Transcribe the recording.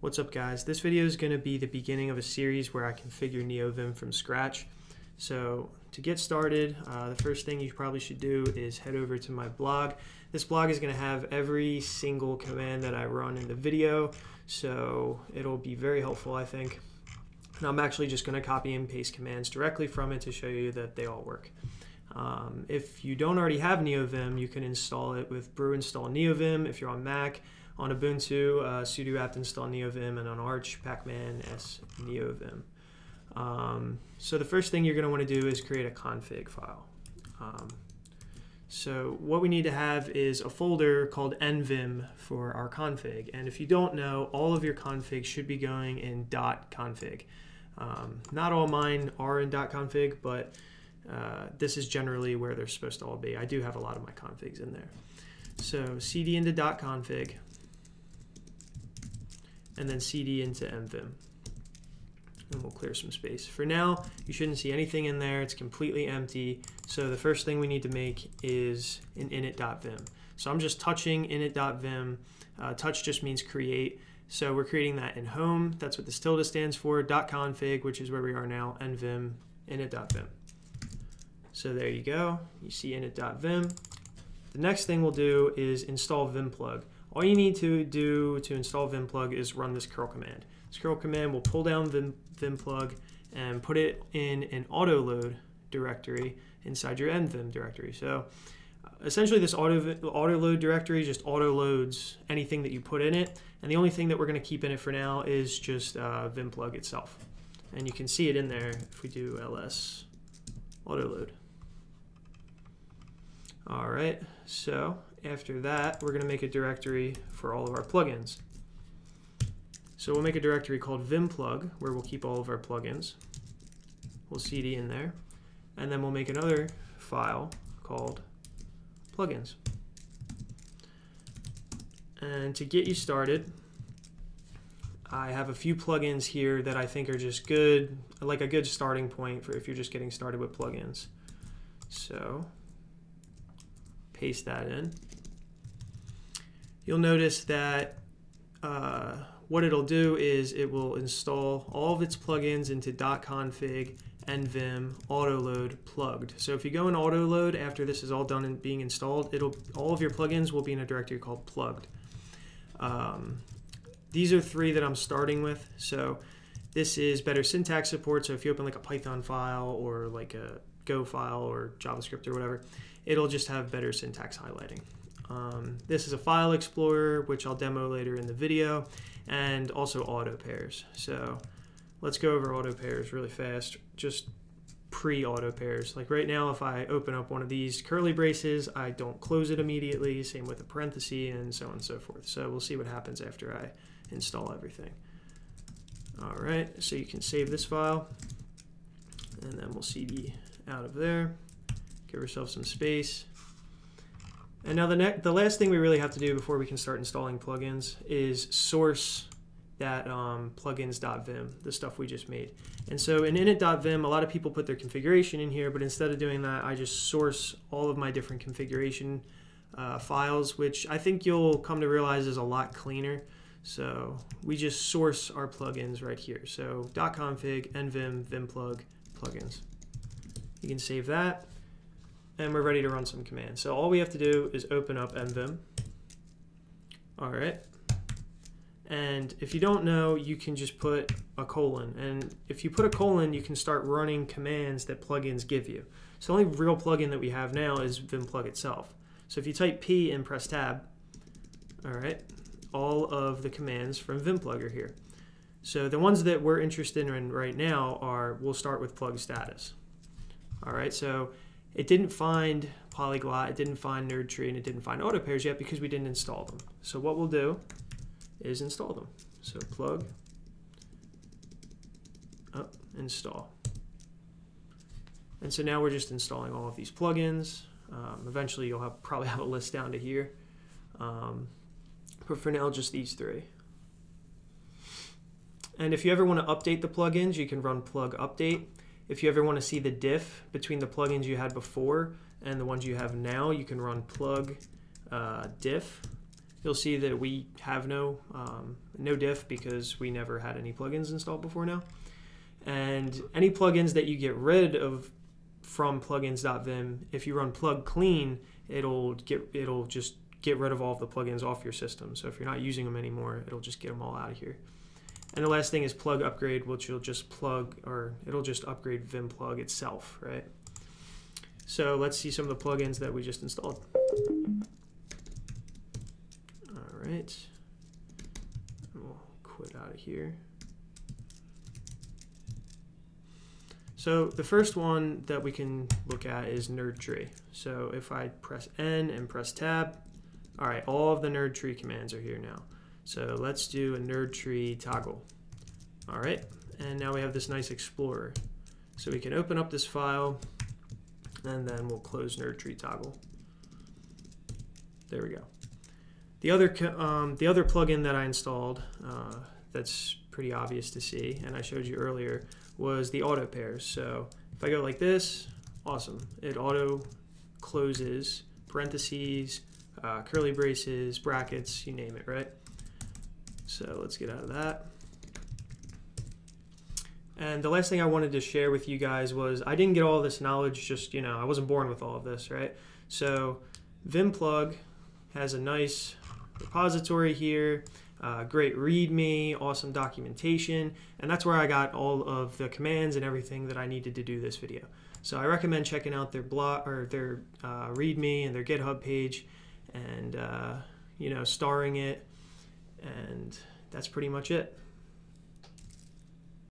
What's up guys? This video is going to be the beginning of a series where I configure NeoVim from scratch. So to get started, uh, the first thing you probably should do is head over to my blog. This blog is going to have every single command that I run in the video, so it'll be very helpful I think. And I'm actually just going to copy and paste commands directly from it to show you that they all work. Um, if you don't already have NeoVim, you can install it with brew install NeoVim if you're on Mac on Ubuntu, uh, sudo apt install neovim, and on Arch, pacman s neovim. Um, so the first thing you're going to want to do is create a config file. Um, so what we need to have is a folder called nvim for our config. And if you don't know, all of your configs should be going in .config. Um, not all mine are in .config, but uh, this is generally where they're supposed to all be. I do have a lot of my configs in there. So cd into .config, and then cd into nvim. And we'll clear some space. For now, you shouldn't see anything in there. It's completely empty. So the first thing we need to make is an init.vim. So I'm just touching init.vim. Uh, touch just means create. So we're creating that in home. That's what this tilde stands for. .config, which is where we are now, nvim, init.vim. So there you go. You see init.vim. The next thing we'll do is install vimplug. All you need to do to install vimplug is run this curl command. This curl command will pull down vim, vimplug and put it in an autoload directory inside your nvim directory. So uh, essentially this auto autoload directory just auto loads anything that you put in it and the only thing that we're going to keep in it for now is just uh, vimplug itself and you can see it in there if we do ls autoload all right so after that, we're going to make a directory for all of our plugins. So we'll make a directory called vimplug, where we'll keep all of our plugins. We'll cd in there. And then we'll make another file called plugins. And to get you started, I have a few plugins here that I think are just good, like a good starting point for if you're just getting started with plugins. So paste that in you'll notice that uh, what it'll do is it will install all of its plugins into .config nvim autoload plugged. So if you go in autoload after this is all done and being installed, it'll all of your plugins will be in a directory called plugged. Um, these are three that I'm starting with. So this is better syntax support. So if you open like a Python file or like a Go file or JavaScript or whatever, it'll just have better syntax highlighting. Um, this is a file explorer, which I'll demo later in the video, and also auto pairs. So let's go over auto pairs really fast, just pre-auto pairs. Like right now, if I open up one of these curly braces, I don't close it immediately, same with a parenthesis, and so on and so forth. So we'll see what happens after I install everything. All right, so you can save this file, and then we'll cd out of there, give ourselves some space. And now the, next, the last thing we really have to do before we can start installing plugins is source that um, plugins.vim, the stuff we just made. And so in init.vim, a lot of people put their configuration in here, but instead of doing that, I just source all of my different configuration uh, files, which I think you'll come to realize is a lot cleaner. So we just source our plugins right here. So .config, nvim, vimplug, plugins. You can save that and we're ready to run some commands. So all we have to do is open up nvim. All right. And if you don't know, you can just put a colon. And if you put a colon, you can start running commands that plugins give you. So the only real plugin that we have now is vimplug itself. So if you type p and press tab, all right, all of the commands from vimplug are here. So the ones that we're interested in right now are, we'll start with plug status. All right, so it didn't find Polyglot, it didn't find NerdTree, and it didn't find auto pairs yet because we didn't install them. So what we'll do is install them. So plug up, install. And so now we're just installing all of these plugins. Um, eventually you'll have, probably have a list down to here. Um, but for now, just these three. And if you ever want to update the plugins, you can run plug update. If you ever want to see the diff between the plugins you had before and the ones you have now, you can run plug uh, diff, you'll see that we have no um, no diff because we never had any plugins installed before now. And any plugins that you get rid of from plugins.vim, if you run plug clean, it'll get it'll just get rid of all of the plugins off your system. So if you're not using them anymore, it'll just get them all out of here. And the last thing is plug upgrade, which will just plug or it'll just upgrade Vim plug itself, right? So let's see some of the plugins that we just installed. All right, we'll quit out of here. So the first one that we can look at is nerd tree. So if I press N and press tab, all right, all of the nerd tree commands are here now. So let's do a nerd tree toggle. All right, and now we have this nice explorer. So we can open up this file and then we'll close nerd tree toggle. There we go. The other, um, the other plugin that I installed uh, that's pretty obvious to see, and I showed you earlier, was the auto pairs. So if I go like this, awesome. It auto closes parentheses, uh, curly braces, brackets, you name it, right? So let's get out of that. And the last thing I wanted to share with you guys was I didn't get all this knowledge just, you know, I wasn't born with all of this, right? So Vimplug has a nice repository here, uh, great README, awesome documentation, and that's where I got all of the commands and everything that I needed to do this video. So I recommend checking out their blog or their uh, README and their GitHub page, and uh, you know, starring it, and that's pretty much it.